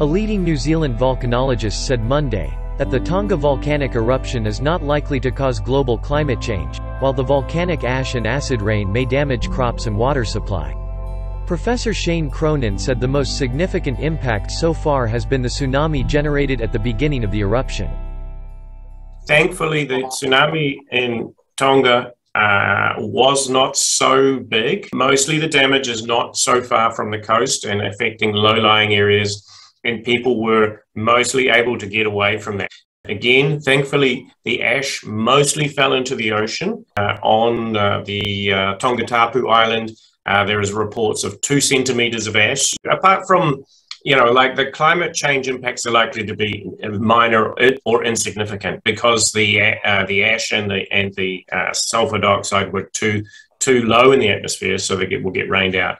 A leading New Zealand volcanologist said Monday that the Tonga volcanic eruption is not likely to cause global climate change, while the volcanic ash and acid rain may damage crops and water supply. Professor Shane Cronin said the most significant impact so far has been the tsunami generated at the beginning of the eruption. Thankfully, the tsunami in Tonga uh, was not so big. Mostly the damage is not so far from the coast and affecting low lying areas, and people were mostly able to get away from that. Again, thankfully, the ash mostly fell into the ocean uh, on uh, the uh, Tongatapu Island. Uh, there is reports of two centimeters of ash. Apart from you know, like the climate change impacts are likely to be minor or insignificant because the uh, the ash and the and the uh, sulfur dioxide were too too low in the atmosphere, so they get, will get rained out.